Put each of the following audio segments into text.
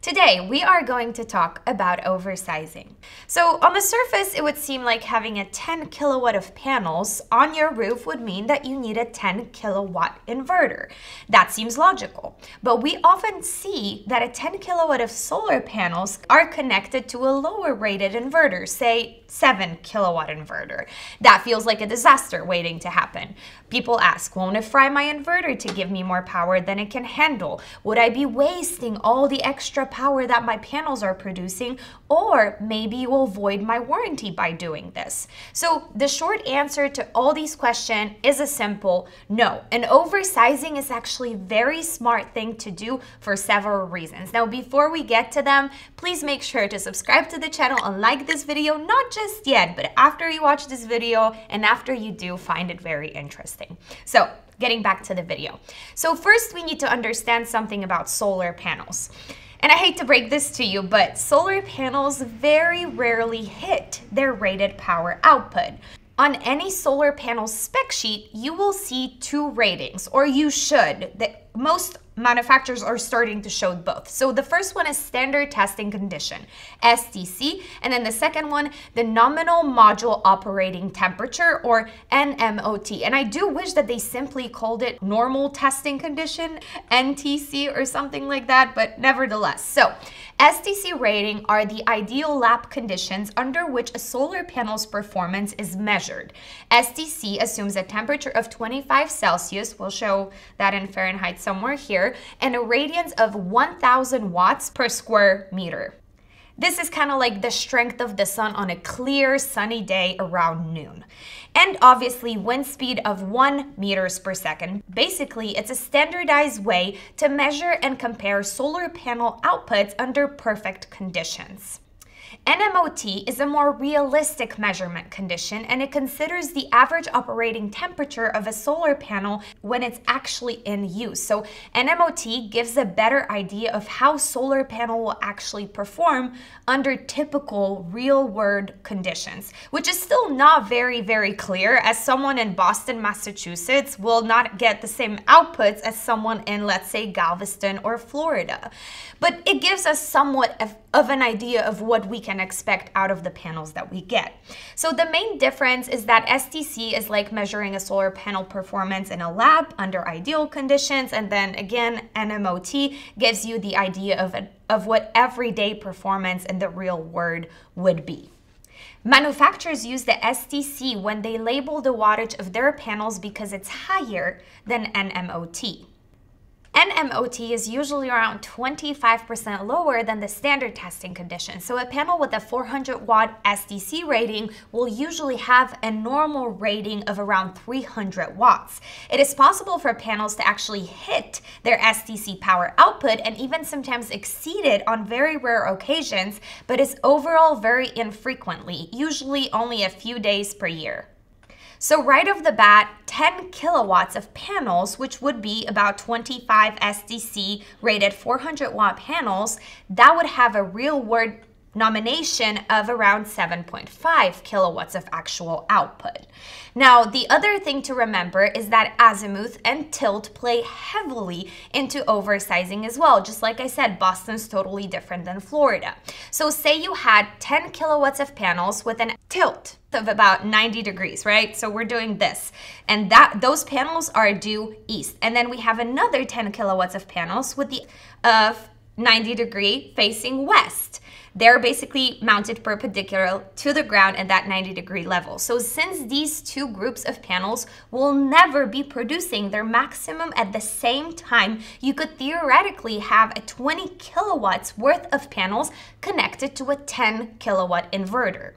Today, we are going to talk about oversizing. So on the surface, it would seem like having a 10 kilowatt of panels on your roof would mean that you need a 10 kilowatt inverter. That seems logical, but we often see that a 10 kilowatt of solar panels are connected to a lower rated inverter, say 7 kilowatt inverter. That feels like a disaster waiting to happen. People ask, won't it fry my inverter to give me more power than it can handle? Would I be wasting all the extra power that my panels are producing? Or maybe you will void my warranty by doing this. So the short answer to all these questions is a simple no. And oversizing is actually a very smart thing to do for several reasons. Now, before we get to them, please make sure to subscribe to the channel and like this video, not just yet, but after you watch this video and after you do find it very interesting interesting. So getting back to the video. So first we need to understand something about solar panels. And I hate to break this to you, but solar panels very rarely hit their rated power output. On any solar panel spec sheet, you will see two ratings, or you should. The, most manufacturers are starting to show both. So the first one is standard testing condition, STC, and then the second one, the nominal module operating temperature or NMOT. And I do wish that they simply called it normal testing condition, NTC or something like that, but nevertheless. So STC rating are the ideal lab conditions under which a solar panel's performance is measured. STC assumes a temperature of 25 Celsius, we'll show that in Fahrenheit somewhere here, and a radiance of 1000 watts per square meter. This is kind of like the strength of the sun on a clear sunny day around noon. And obviously wind speed of 1 meters per second. Basically, it's a standardized way to measure and compare solar panel outputs under perfect conditions. NMOT is a more realistic measurement condition and it considers the average operating temperature of a solar panel when it's actually in use. So NMOT gives a better idea of how solar panel will actually perform under typical real world conditions, which is still not very, very clear as someone in Boston, Massachusetts will not get the same outputs as someone in, let's say, Galveston or Florida. But it gives us somewhat of, of an idea of what we can expect out of the panels that we get. So the main difference is that STC is like measuring a solar panel performance in a lab under ideal conditions. And then again, NMOT gives you the idea of, a, of what everyday performance in the real world would be. Manufacturers use the STC when they label the wattage of their panels because it's higher than NMOT. NMOT is usually around 25% lower than the standard testing condition. So a panel with a 400 watt STC rating will usually have a normal rating of around 300 watts. It is possible for panels to actually hit their STC power output and even sometimes exceed it on very rare occasions, but is overall very infrequently, usually only a few days per year. So right off the bat, 10 kilowatts of panels, which would be about 25 STC rated 400 watt panels, that would have a real world nomination of around 7.5 kilowatts of actual output. Now, the other thing to remember is that azimuth and tilt play heavily into oversizing as well. Just like I said, Boston's totally different than Florida. So say you had 10 kilowatts of panels with an tilt of about 90 degrees, right? So we're doing this. And that those panels are due east. And then we have another 10 kilowatts of panels with the of 90 degree facing west they're basically mounted perpendicular to the ground at that 90 degree level. So since these two groups of panels will never be producing their maximum at the same time, you could theoretically have a 20 kilowatts worth of panels connected to a 10 kilowatt inverter.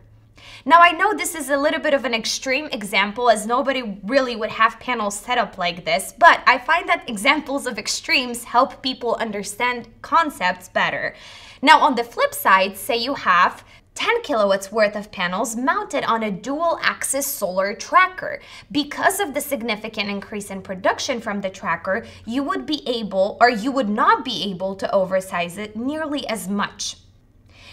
Now I know this is a little bit of an extreme example as nobody really would have panels set up like this, but I find that examples of extremes help people understand concepts better. Now on the flip side, say you have 10 kilowatts worth of panels mounted on a dual axis solar tracker. Because of the significant increase in production from the tracker, you would be able or you would not be able to oversize it nearly as much.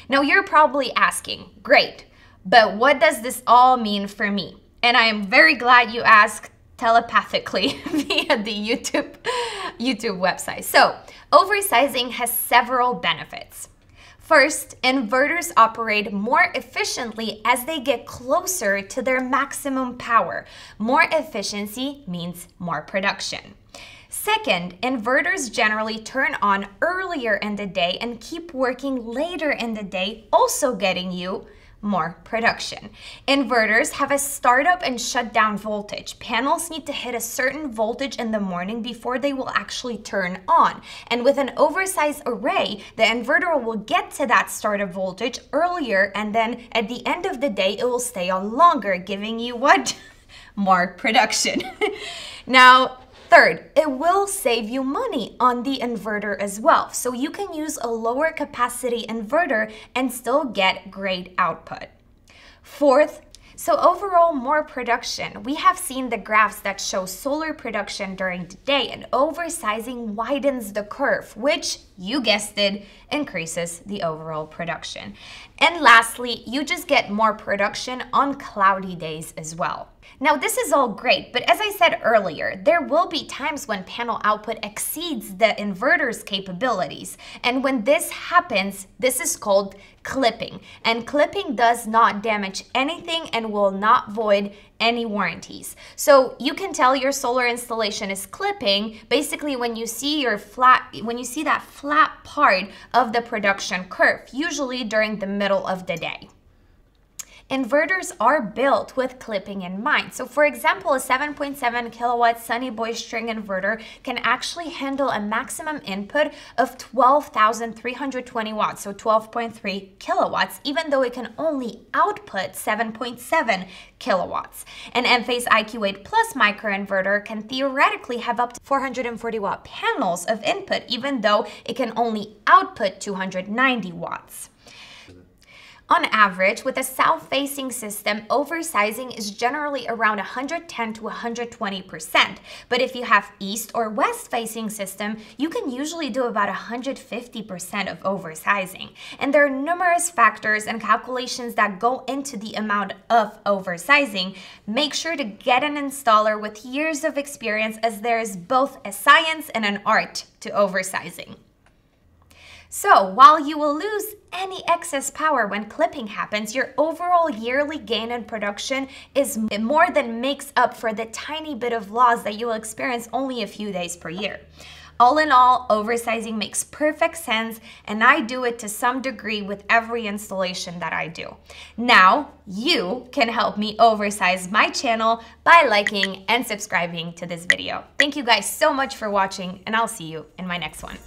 Now you're probably asking, great, but what does this all mean for me? And I am very glad you asked telepathically via the YouTube, YouTube website. So oversizing has several benefits. First, inverters operate more efficiently as they get closer to their maximum power. More efficiency means more production. Second, inverters generally turn on earlier in the day and keep working later in the day, also getting you more production. Inverters have a startup and shutdown voltage. Panels need to hit a certain voltage in the morning before they will actually turn on. And with an oversized array, the inverter will get to that startup voltage earlier and then at the end of the day, it will stay on longer, giving you what? more production. now, Third, it will save you money on the inverter as well. So you can use a lower capacity inverter and still get great output. Fourth, so overall, more production. We have seen the graphs that show solar production during the day and oversizing widens the curve, which, you guessed it, increases the overall production. And lastly, you just get more production on cloudy days as well. Now this is all great, but as I said earlier, there will be times when panel output exceeds the inverter's capabilities. And when this happens, this is called clipping. And clipping does not damage anything and will not void any warranties. So you can tell your solar installation is clipping basically when you see your flat when you see that flat part of the production curve, usually during the middle of the day. Inverters are built with clipping in mind. So for example, a 7.7 kilowatt Sunny Boy string inverter can actually handle a maximum input of 12,320 watts, so 12.3 kilowatts, even though it can only output 7.7 kilowatts. An Enphase IQ8 Plus microinverter can theoretically have up to 440 watt panels of input, even though it can only output 290 watts. On average, with a south-facing system, oversizing is generally around 110 to 120%. But if you have east or west-facing system, you can usually do about 150% of oversizing. And there are numerous factors and calculations that go into the amount of oversizing. Make sure to get an installer with years of experience as there is both a science and an art to oversizing. So while you will lose any excess power when clipping happens, your overall yearly gain in production is more than makes up for the tiny bit of loss that you will experience only a few days per year. All in all, oversizing makes perfect sense and I do it to some degree with every installation that I do. Now, you can help me oversize my channel by liking and subscribing to this video. Thank you guys so much for watching and I'll see you in my next one.